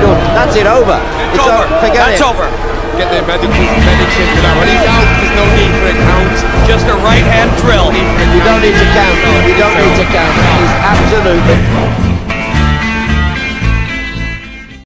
That's it over. It's, over. over. Forget That's it. over. Get the medics, medics in for that one. He's out. There's no need for a count. Just a right hand drill. You don't need to count. You don't need to count. He's absolutely